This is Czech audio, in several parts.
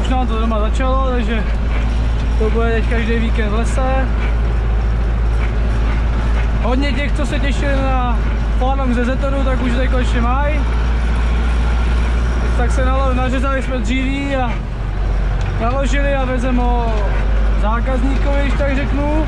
už nám to doma začalo, takže to bude teď každý víkend v lese. Hodně těch, co se těšili na Flanong ze Zetoru, tak už tady konečně mají. Tak se nalo, nařezali jsme dříví a naložili a vezem ho zákazníkovi, když tak řeknu.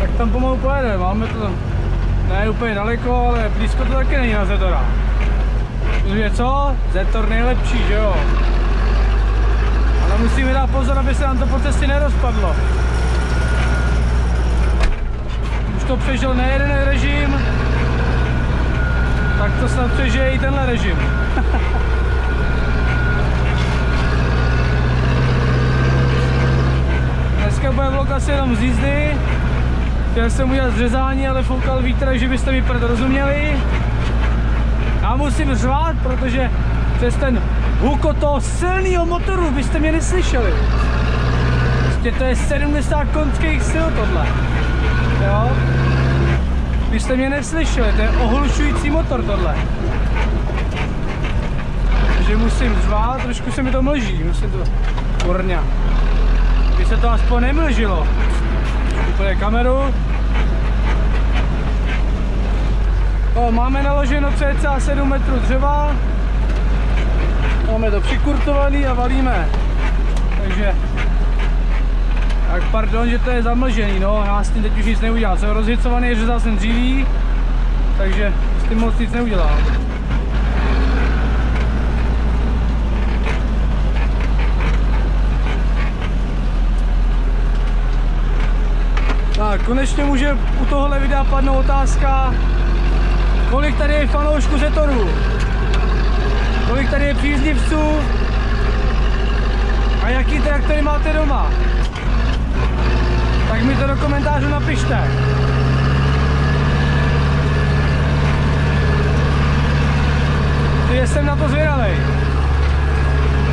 Tak tam pomalu pojede, máme to ne úplně daleko, ale blízko to taky není na Zetora. Protože co? Zetor nejlepší, že jo? Ale musíme dát pozor, aby se nám to po cestě nerozpadlo. Už to přežil nejeden režim, tak to snad přežije i tenhle režim. Dneska bude vlog asi jenom z jízdy. Chtěl jsem udělat zřezání, ale foukal vítr, že byste mi rozuměli. Já musím řvát, protože přes ten hukot toho silného motoru byste mě neslyšeli. Prostě to je 70 konských sil tohle. Jo? Byste mě neslyšeli, to je ohlušující motor tohle. Takže musím řvát, trošku se mi to mlží, musím to... Kurňa. By se to aspoň nemlžilo. Úplně kameru. O, máme naloženo cca 7 metrů dřeva. Máme to přikurtovaný a valíme. Takže tak pardon, že to je zamlžený, no, já s tím teď už nic neudělám. Jsem rozhicovaný, řezal jsem dříví, takže s tím moc nic neudělám. Tak, konečně může u tohohle videa padnout otázka, kolik tady je fanoušků Zetoru, kolik tady je příznivců a jaký traktory máte doma. Tak mi to do komentářů napište. Jsem na to zvědavý.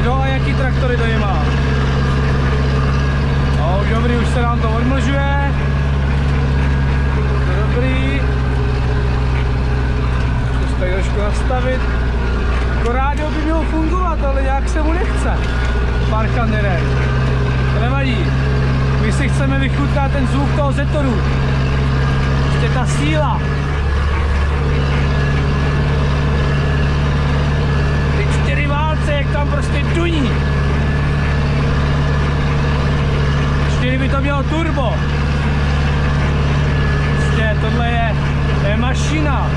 Kdo a jaký traktory tady má. No, dobrý, už se nám to odmlžuje. Dobrý. Zkus tady trošku nastavit. Jako rádio by mělo fungovat, ale nějak se mu nechce. Pár kandirek. To nevadí. My si chceme vychutnat ten zvuk toho Zetoru. Prostě ta síla. Ty čtyři válce, jak tam prostě duní. Ještě by to mělo turbo. Prostě tohle je, to je mašina.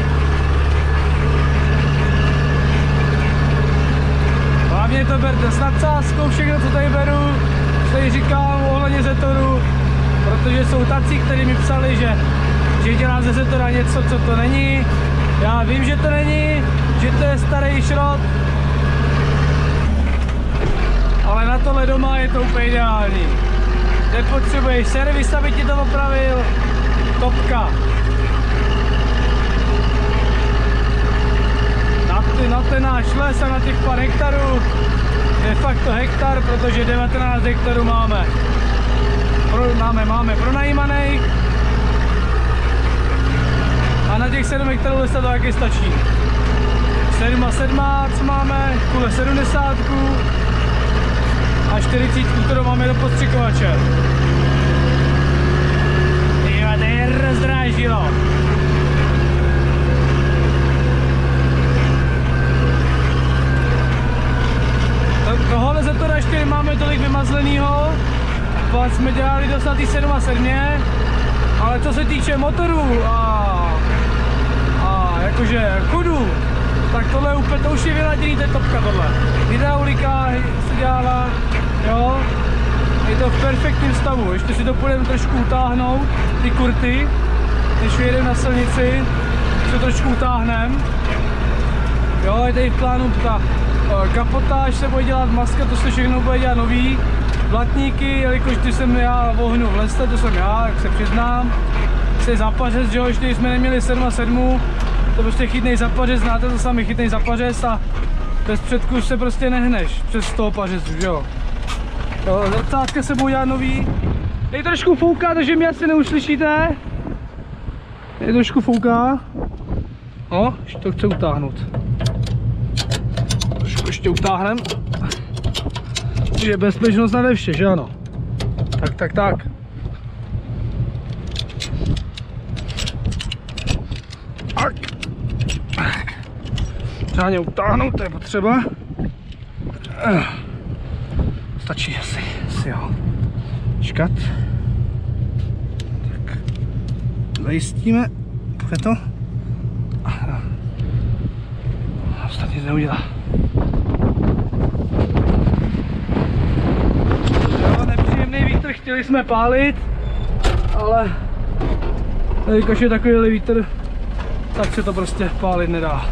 Hlavně to berte s nadsázkou, všechno, co tady beru, co tady říkám ohledně Zetoru, protože jsou tací, kteří mi psali, že, že dělám ze Zetora něco, co to není. Já vím, že to není, že to je starý šrot, ale na tohle doma je to úplně ideální. Nepotřebuješ servis, aby ti to opravil, topka. Na, ty, na ten náš les a na těch pár hektarů, de facto hektar, protože 19 hektarů máme. Pro, máme, máme pronajímaných a na těch 7 hektarů lesa to taky stačí. 7 a 7 co máme, kule 70 a 40, kterou máme do postřikovače. Jo, to je rozdrážilo. Tohle Zetora ještě máme tolik vymazlenýho, pak jsme dělali dost na tý 7 a 7, ale co se týče motorů a, a jakože chodu, tak tohle je úplně, to už je vyladěný, to je topka tohle. Hydraulika se dělala, jo, je to v perfektním stavu, ještě si to půjdeme trošku utáhnout, ty kurty, než vyjedeme na silnici, se trošku utáhneme. Jo, je tady v plánu ta eh, kapotáž se bude dělat, maska, to se všechno bude dělat nový. Blatníky, jelikož ty jsem já vohnu v leste, to jsem já, jak se přiznám. Se zapařec, že jo, ještě jsme neměli 7 a 7, to prostě chytnej zapařec, znáte to sami, chytnej zapařec a bez předku se prostě nehneš přes toho pařezu, že jo. Jo, zrcátka se dělat nový. Tady trošku fouká, takže mě asi neuslyšíte. Tady trošku fouká. No, ještě to chce utáhnout. ještě utáhnem. Je bezpečnost nade vše, že ano? Tak, tak, tak. Tak. Řádně utáhnout, to je potřeba. Eh. Stačí asi, asi jo. Čekat. Tak. Zajistíme. Půjde to? Ostatně neudělá. Jo, nepříjemný vítr, chtěli jsme pálit, ale jelikož je takovýhle vítr, tak se to prostě pálit nedá.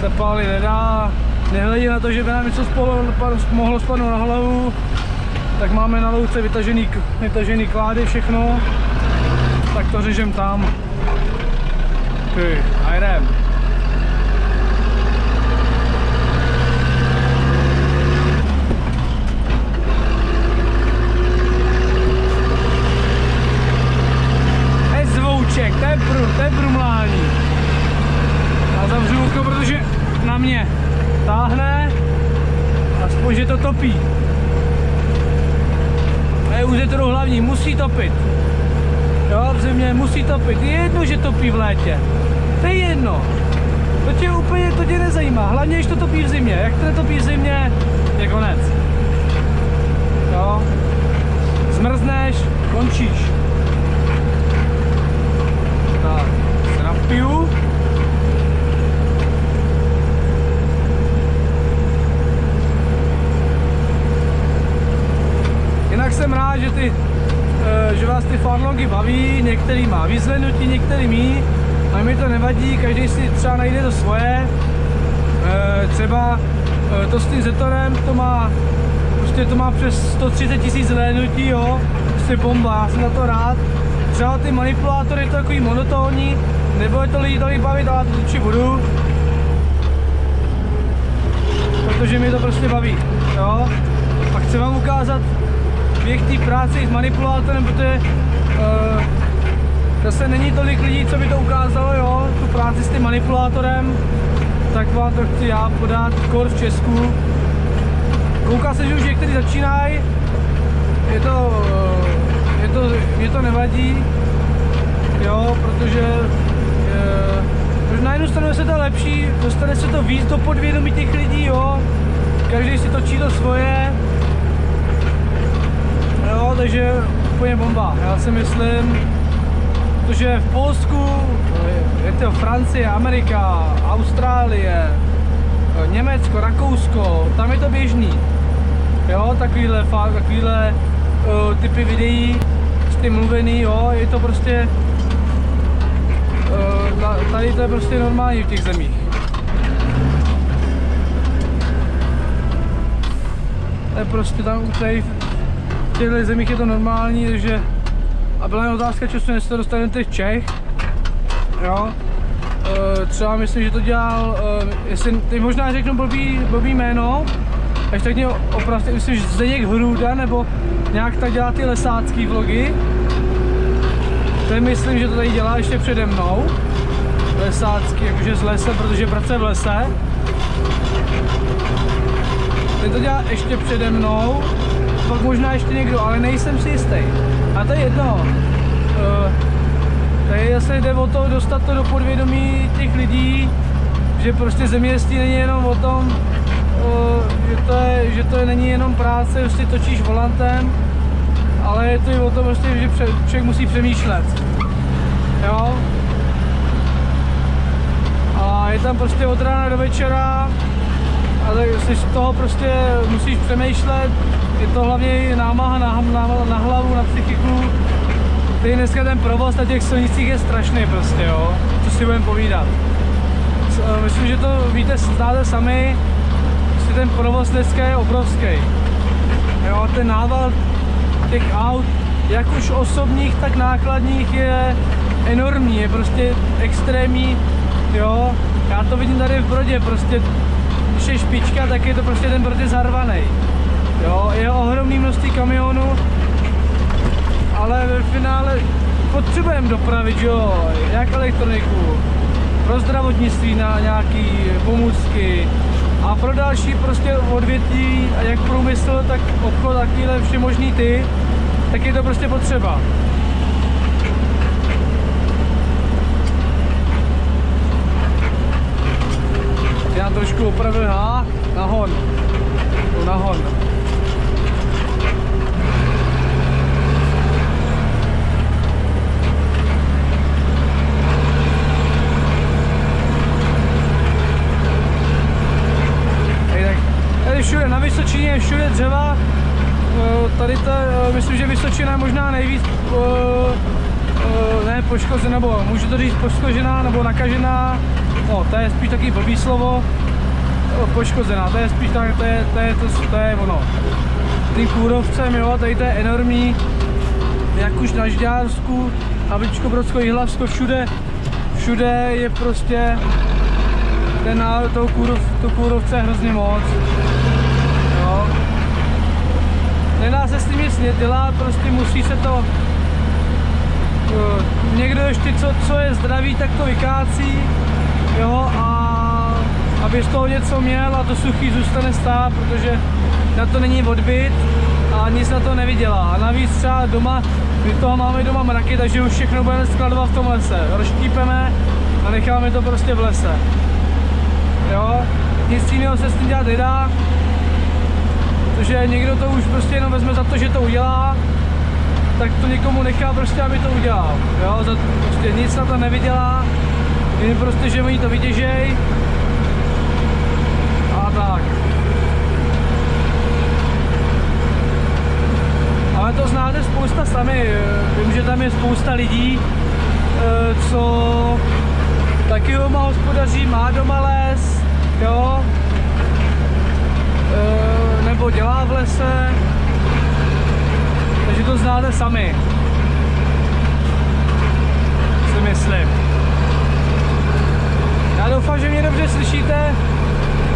Se pálit nedá, nehledě na to, že by nám něco spolo, mohlo spadnout na hlavu, tak máme na louce vytažený, vytažený klády, všechno, tak to řežem tam. Ty, a jdem. Zvouček, to je, bru, to je brumlání. A zavřu oko, protože mě táhne, aspoň, že to topí. A je už je to hlavní, musí topit. Jo, v zimě musí topit. Je jedno, že topí v létě. To je jedno. To tě úplně, to tě nezajímá. Hlavně, když to topí v zimě. Jak to netopí v zimě, je konec. Jo. Zmrzneš, končíš. Tak, se napiju. Jsem rád, že ty Eh, že vás ty farlongy baví, některý má vyzvednutí, některý mí, ale mi to nevadí, každý si třeba najde to svoje. Eh, třeba eh, to s tím Zetorem, to má, prostě to má přes 130 tisíc zhlédnutí, jo, prostě bomba, já jsem na to rád. Třeba ty manipulátory to takový monotónní, nebo je to lidi tady bavit, ale to určitě budu. Protože mi to prostě baví, jo. A chci vám ukázat běh té práce s manipulátorem, protože uh, zase není tolik lidí, co by to ukázalo, jo, tu práci s tím manipulátorem, tak vám to chci já podat kor v Česku. Kouká se, že už někteří začínají, je to, uh, je to, mě to nevadí, jo, protože uh, na jednu stranu se to lepší, dostane se to víc do podvědomí těch lidí, jo, každý si točí to svoje, Jo, takže úplně bomba. Já si myslím, protože v Polsku, je to Francie, Amerika, Austrálie, Německo, Rakousko, tam je to běžný. Jo, takovýhle, takovýhle uh, typy videí tím mluvený, jo, je to prostě, uh, tady to je prostě normální v těch zemích. To je prostě tam tady těchto zemích je to normální, takže a byla jen otázka času, jestli to dostanete v Čech. Jo. E, třeba myslím, že to dělal, e, jestli, teď možná řeknu blbý, blbý jméno, až tak mě opravdu, myslím, že Zdeněk Hruda, nebo nějak tak dělá ty lesácký vlogy. Ten myslím, že to tady dělá ještě přede mnou. Lesácký, jakože z lese, protože pracuje v lese. Ten to dělá ještě přede mnou pak možná ještě někdo, ale nejsem si jistý. A to je jedno. Uh, tady zase jde o to dostat to do podvědomí těch lidí, že prostě zemědělství není jenom o tom, uh, že, to je, že to není jenom práce, si točíš volantem, ale je to i o tom, prostě, že člověk musí přemýšlet. Jo? A je tam prostě od rána do večera a tak si z toho prostě musíš přemýšlet, je to hlavně námaha na, na, na hlavu, na psychiku. Teď dneska ten provoz na těch silnicích je strašný prostě, jo, co si budeme povídat. Eh, myslím, že to víte, znáte sami, prostě ten provoz dneska je obrovský. Jo, ten nával těch aut, jak už osobních, tak nákladních je enormní, je prostě extrémní, jo. Já to vidím tady v Brodě, prostě když je špička, tak je to prostě ten Brod je zarvaný. Jo, je ohromný množství kamionů, ale ve finále potřebujeme dopravit, jo, jak elektroniku, pro zdravotnictví na nějaký pomůcky a pro další prostě odvětví, jak průmysl, tak obchod, takovýhle vše možný ty, tak je to prostě potřeba. Já trošku opravil, ha, nahon, nahon. Tady všude, na Vysočině všude dřeva. Eh, tady ta, eh, myslím, že Vysočina je možná nejvíc eh, ne poškozená, nebo můžu to říct poškozená nebo nakažená. No, to je spíš taky blbý slovo. Poškozená, to je spíš tak, to je, to je, to, to je ono. Tím kůrovcem, jo, tady to je enormní. Jak už na Žďársku, Havličko, Brodsko, Jihlavsko, všude, všude je prostě ten národ toho kůrov, to kůrovce hrozně moc. Jo. Nedá se s tím nic nedělat, prostě musí se to někdo ještě co, co je zdravý, tak to vykácí, jo, a aby z toho něco měl a to suchý zůstane stát, protože na to není odbyt a nic na to nevydělá. A navíc třeba doma, my toho máme doma mraky, takže už všechno budeme skladovat v tom lese. Rozštípeme a necháme to prostě v lese jo, nic jiného se s tím dělat nedá, protože někdo to už prostě jenom vezme za to, že to udělá, tak to někomu nechá prostě, aby to udělal, jo, za, prostě nic na to nevydělá, jen prostě, že oni to vytěžej. A tak. Ale to znáte spousta sami, vím, že tam je spousta lidí, eh, co taky doma hospodaří, má doma les, jo, e, nebo dělá v lese, takže to znáte sami, si myslím. Já slyšíte,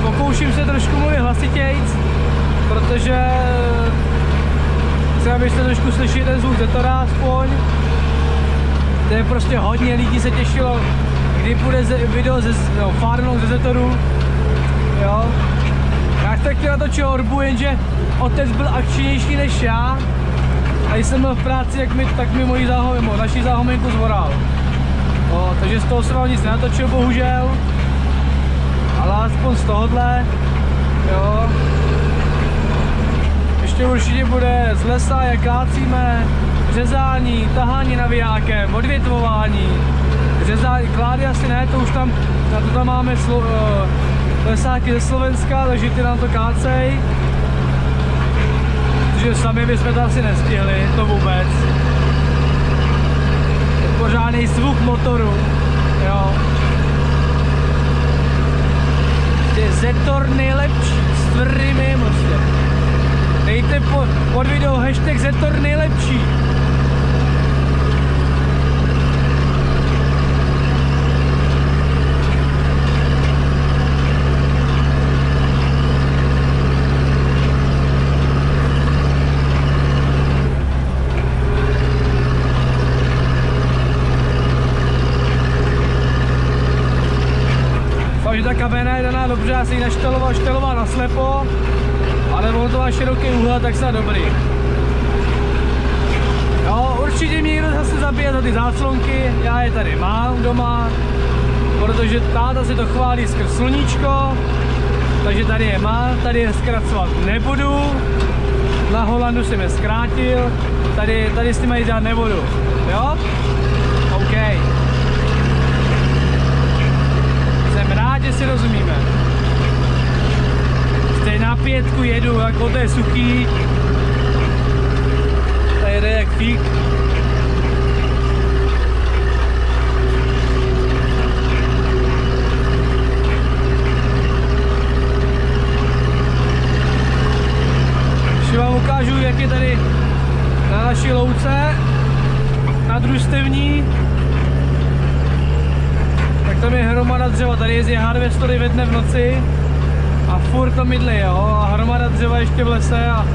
pokouším se trošku mluvit hlasitějc, protože chci, abyste trošku slyšeli ten zvuk zetora aspoň. To je prostě hodně lidí se těšilo kdy bude video ze no, farmou ze Zetoru, jo. Já jsem chtěl natočit orbu, jenže otec byl akčnější než já. A když jsem byl v práci, jak mi, tak mi moji záhomenku, naši záhomenku zvoral. No, takže z toho jsem vám nic nenatočil, bohužel. Ale aspoň z tohohle, jo. Ještě určitě bude z lesa, jak kácíme, řezání, tahání navijákem, odvětvování, řezání, klády asi ne, to už tam, na to tam máme slo, uh, lesáky ze Slovenska, takže ty nám to kácej. Protože sami bychom to asi nestihli, to vůbec. Pořádný zvuk motoru, jo. Je Zetor nejlepší, s tvrdými prostě. Dejte pod, pod video hashtag Zetor nejlepší. ta kabina je daná dobře, já si našteloval, šteloval na slepo, ale on to má široký úhel, tak se dobrý. Jo, určitě mě někdo zase zabije za ty záclonky, já je tady mám doma, protože táta si to chválí skrz sluníčko, takže tady je má, tady je zkracovat nebudu, na Holandu jsem je zkrátil, tady, tady s tím dělat nebudu, jo? OK. si rozumíme. Pětku jedu, jako to je suchý. To jede jak fík. Vám ukážu, jak je tady na naší louce na družstevní tam je hromada dřeva, tady jezdí harvestory ve dne v noci a furt to mydlí, jo, a hromada dřeva ještě v lese a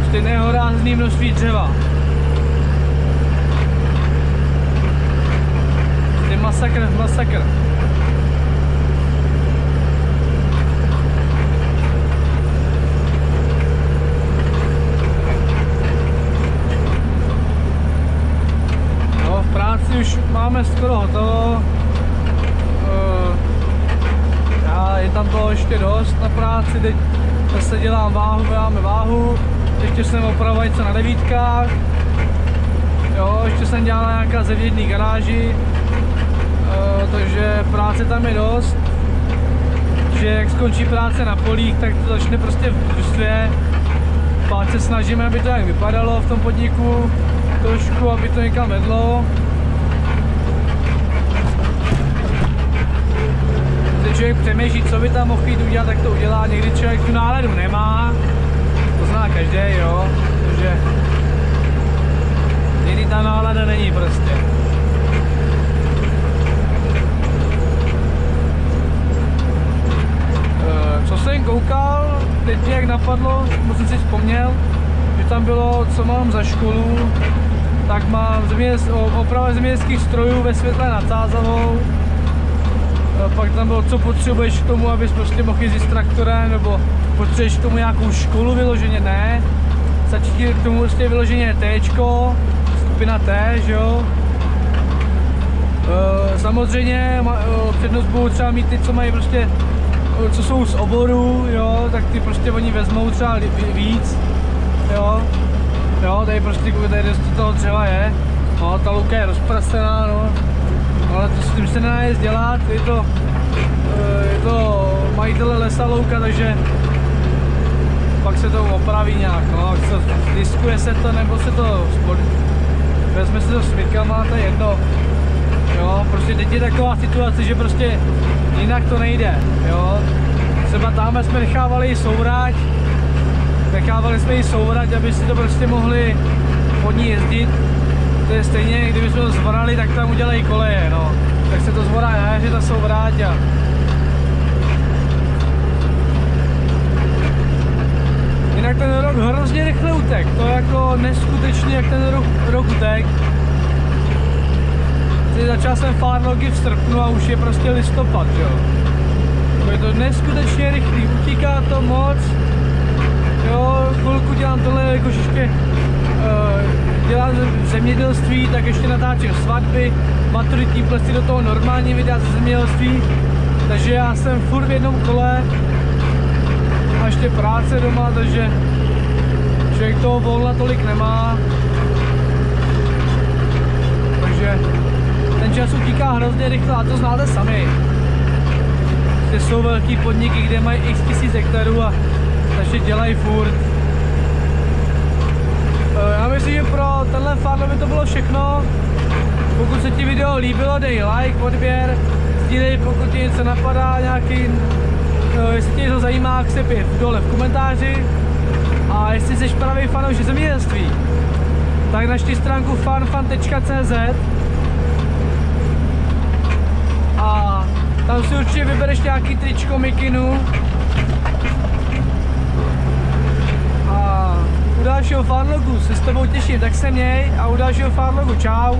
ještě nehorázný množství dřeva. Ještě masakr, masakr. No, v práci už máme skoro hotovo. Tam toho ještě dost na práci, teď zase dělám váhu, děláme váhu, ještě jsem opravoval něco na devítkách, jo, ještě jsem dělal nějaká ze v garáži, eh, takže práce tam je dost, že jak skončí práce na polích, tak to začne prostě v družstvě, pak se snažíme, aby to jak vypadalo v tom podniku, trošku, aby to někam vedlo. Člověk přemýšlí, co by tam mohl jít udělat, tak to udělá. Někdy člověk tu náladu nemá, to zná každý, jo, takže někdy ta nálada není prostě. Eh, Co jsem koukal, teď mě jak napadlo, moc jsem si vzpomněl, že tam bylo, co mám za školu, tak mám zemědělství, oprava zemědělských strojů ve světle nad Sázavou. Pak tam bylo, co potřebuješ k tomu, abys prostě mohl jezdit s traktorem, nebo potřebuješ k tomu nějakou školu vyloženě, ne. Stačí ti k tomu prostě vyloženě T, skupina T, že jo. E, Samozřejmě e, přednost budou třeba mít ty, co mají prostě, e, co jsou z oboru, jo, tak ty prostě oni vezmou třeba víc, jo. Jo, tady prostě tady toho dřeva je. No, ta luka je rozprasená, no. Ale to s tím se nedá nic dělat, je to, eh, je to majitele lesa louka, takže pak se to opraví nějak, no. Co, diskuje se to, nebo se to spod... vezme se to s mikama, to je jedno. Jo, prostě teď je taková situace, že prostě jinak to nejde, jo. Třeba tam jsme nechávali sourať, nechávali jsme ji souvrať, aby si to prostě mohli pod ní jezdit. To je stejně, kdybychom to zvorali, tak tam udělají koleje, no. Tak se to zvorá na jaře, ta souvrať a Jinak ten rok hrozně rychle utek, to je jako neskutečně, jak ten rok, rok utek. Teď začal jsem farlogy v srpnu a už je prostě listopad, jo. Je to neskutečně rychlý, utíká to moc, Jo, chvilku dělám tohle, jakož ještě zemědělství, tak ještě natáčím svatby, maturitní plesy do toho normální videa ze zemědělství, takže já jsem furt v jednom kole a ještě práce doma, takže člověk toho volna tolik nemá. Takže ten čas utíká hrozně rychle a to znáte sami. Jsou velký podniky, kde mají x tisíc hektarů a takže dělají furt. Eh, Já myslím, že pro tenhle farm by to bylo všechno. Pokud se ti video líbilo, dej like, odběr, sdílej, pokud ti něco napadá, nějaký, eh, jestli tě něco zajímá, tak se pět dole v komentáři. A jestli jsi pravý fanoušek zemědělství, tak našti stránku farmfan.cz a tam si určitě vybereš nějaký tričko mikinu a u dalšího farlogu se s tebou těším, tak se měj a u dalšího farlogu čau.